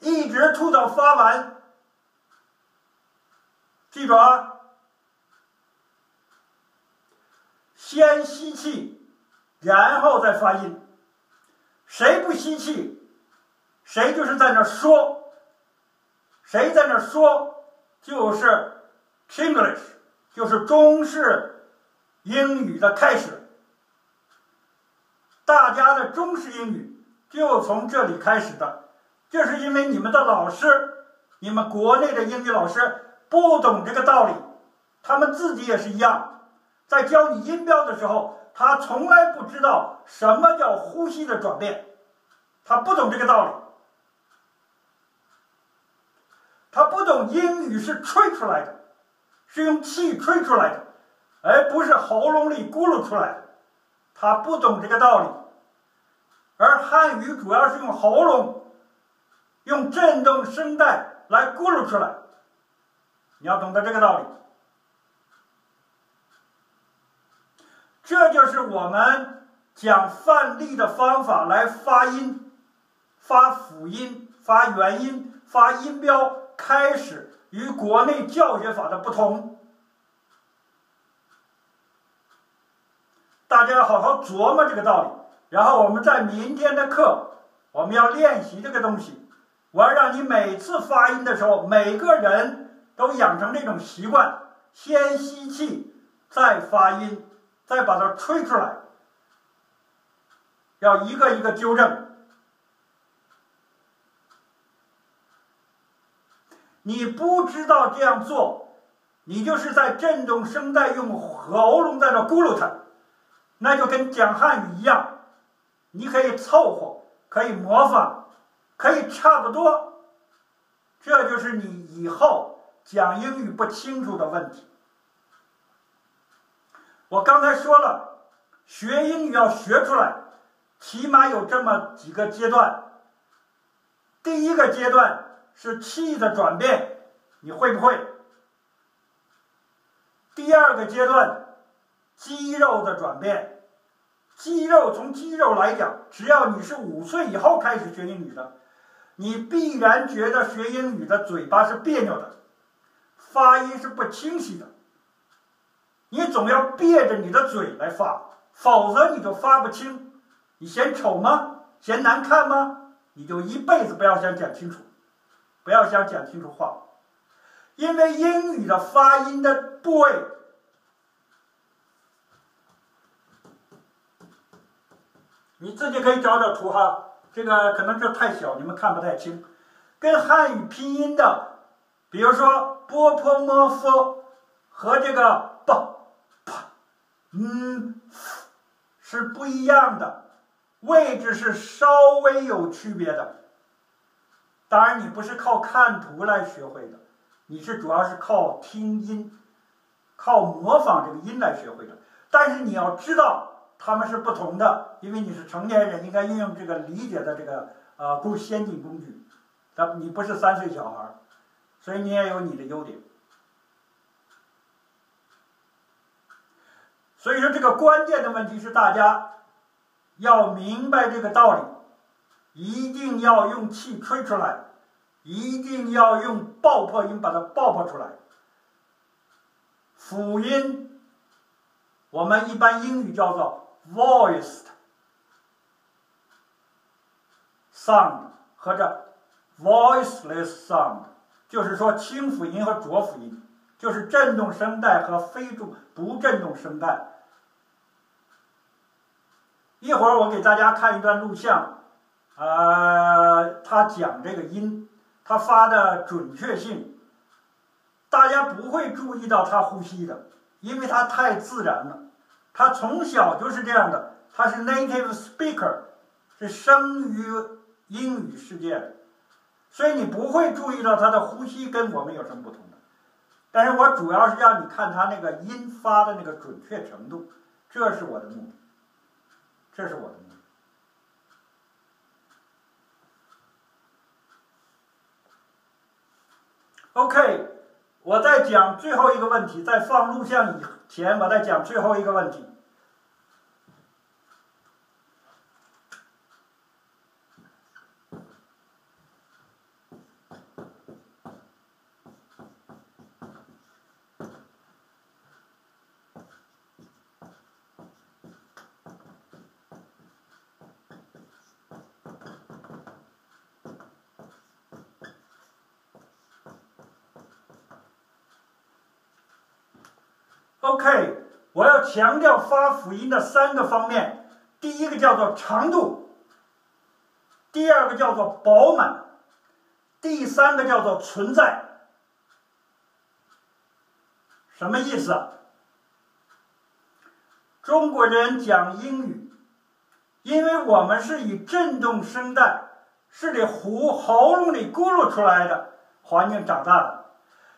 一直吐到发完。记住啊，先吸气，然后再发音。谁不吸气，谁就是在那说。谁在那说，就是 English，就是中式英语的开始。大家的中式英语就从这里开始的，就是因为你们的老师，你们国内的英语老师。不懂这个道理，他们自己也是一样，在教你音标的时候，他从来不知道什么叫呼吸的转变，他不懂这个道理，他不懂英语是吹出来的，是用气吹出来的，而不是喉咙里咕噜出来的，他不懂这个道理，而汉语主要是用喉咙，用振动声带来咕噜出来。你要懂得这个道理，这就是我们讲范例的方法来发音、发辅音、发元音、发音标开始与国内教学法的不同。大家要好好琢磨这个道理，然后我们在明天的课，我们要练习这个东西。我要让你每次发音的时候，每个人。都养成这种习惯，先吸气，再发音，再把它吹出来，要一个一个纠正。你不知道这样做，你就是在震动声带，用喉咙在那咕噜它，那就跟讲汉语一样，你可以凑合，可以模仿，可以差不多，这就是你以后。讲英语不清楚的问题，我刚才说了，学英语要学出来，起码有这么几个阶段。第一个阶段是气的转变，你会不会？第二个阶段，肌肉的转变，肌肉从肌肉来讲，只要你是五岁以后开始学英语的，你必然觉得学英语的嘴巴是别扭的。发音是不清晰的，你总要憋着你的嘴来发，否则你就发不清。你嫌丑吗？嫌难看吗？你就一辈子不要想讲清楚，不要想讲清楚话，因为英语的发音的部位，你自己可以找找图哈。这个可能这太小，你们看不太清，跟汉语拼音的。比如说波泼摸佛和这个 b p 嗯是不一样的，位置是稍微有区别的。当然，你不是靠看图来学会的，你是主要是靠听音，靠模仿这个音来学会的。但是你要知道他们是不同的，因为你是成年人，应该运用这个理解的这个呃工先进工具。咱你不是三岁小孩儿。所以你也有你的优点，所以说这个关键的问题是大家要明白这个道理，一定要用气吹出来，一定要用爆破音把它爆破出来。辅音我们一般英语叫做 voiced sound 或者 voiceless sound。就是说，清辅音和浊辅音，就是振动声带和非振不振动声带。一会儿我给大家看一段录像，呃，他讲这个音，他发的准确性，大家不会注意到他呼吸的，因为他太自然了，他从小就是这样的，他是 native speaker，是生于英语世界的。所以你不会注意到他的呼吸跟我们有什么不同的，但是我主要是让你看他那个音发的那个准确程度，这是我的目的，这是我的目的。OK，我在讲最后一个问题，在放录像以前，我在讲最后一个问题。OK，我要强调发辅音的三个方面，第一个叫做长度，第二个叫做饱满，第三个叫做存在。什么意思？中国人讲英语，因为我们是以振动声带，是里呼喉咙里咕噜出来的环境长大的，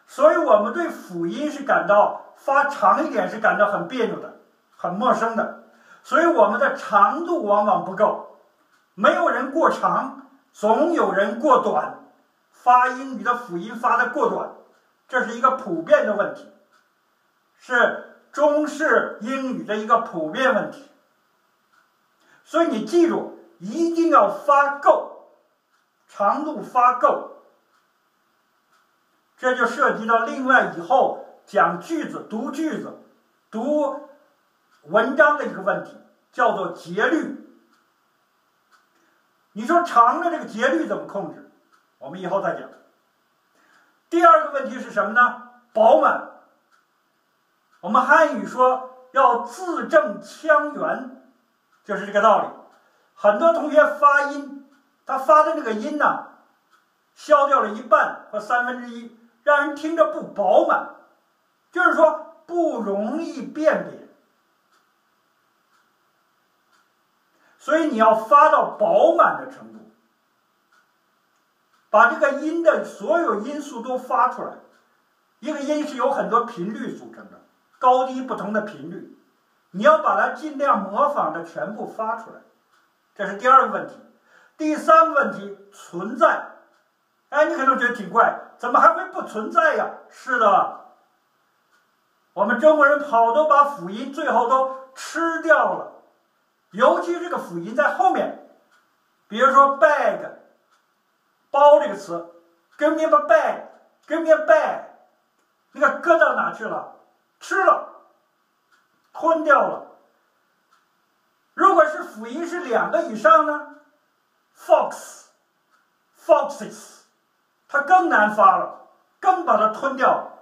所以我们对辅音是感到。发长一点是感到很别扭的，很陌生的，所以我们的长度往往不够，没有人过长，总有人过短，发英语的辅音发的过短，这是一个普遍的问题，是中式英语的一个普遍问题，所以你记住，一定要发够，长度发够，这就涉及到另外以后。讲句子、读句子、读文章的一个问题，叫做节律。你说长的这个节律怎么控制？我们以后再讲。第二个问题是什么呢？饱满。我们汉语说要字正腔圆，就是这个道理。很多同学发音，他发的那个音呢，消掉了一半或三分之一，让人听着不饱满。就是说不容易辨别，所以你要发到饱满的程度，把这个音的所有因素都发出来。一个音是由很多频率组成的，高低不同的频率，你要把它尽量模仿的全部发出来，这是第二个问题。第三个问题存在，哎，你可能觉得挺怪，怎么还会不存在呀？是的。我们中国人好多把辅音最后都吃掉了，尤其这个辅音在后面，比如说 bag，包这个词，give me a bag，give me a bag，那个搁到哪去了？吃了，吞掉了。如果是辅音是两个以上呢？fox，foxes，它更难发了，更把它吞掉了。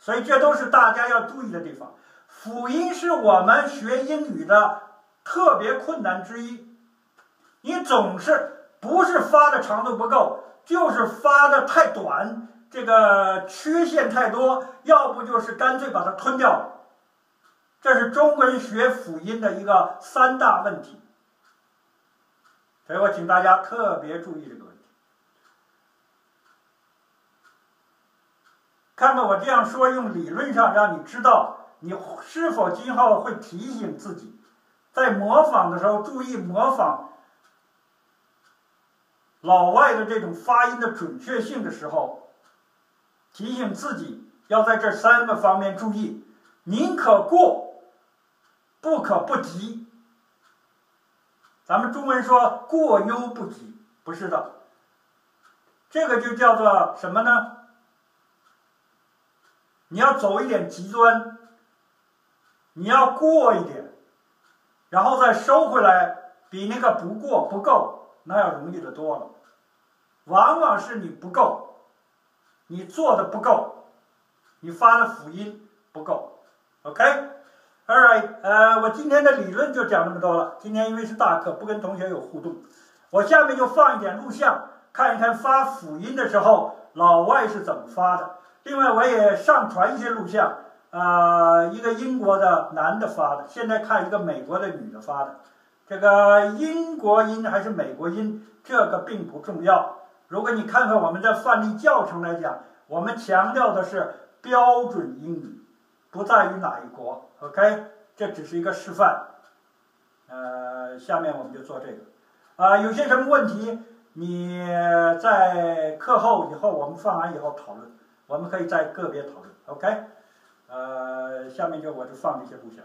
所以这都是大家要注意的地方。辅音是我们学英语的特别困难之一。你总是不是发的长度不够，就是发的太短，这个缺陷太多，要不就是干脆把它吞掉了。这是中国人学辅音的一个三大问题。所以我请大家特别注意这个问题。看到我这样说，用理论上让你知道，你是否今后会提醒自己，在模仿的时候注意模仿老外的这种发音的准确性的时候，提醒自己要在这三个方面注意：宁可过，不可不及。咱们中文说“过犹不及”，不是的，这个就叫做什么呢？你要走一点极端，你要过一点，然后再收回来，比那个不过不够那要容易的多了。往往是你不够，你做的不够，你发的辅音不够。OK，All right，呃，我今天的理论就讲这么多了。今天因为是大课，不跟同学有互动，我下面就放一点录像，看一看发辅音的时候老外是怎么发的。另外，我也上传一些录像，呃，一个英国的男的发的，现在看一个美国的女的发的。这个英国音还是美国音，这个并不重要。如果你看看我们的范例教程来讲，我们强调的是标准英语，不在于哪一国。OK，这只是一个示范。呃，下面我们就做这个。啊、有些什么问题，你在课后以后，我们放完以后讨论。我们可以在个别讨论。Ok 呃下面就我就放一些录像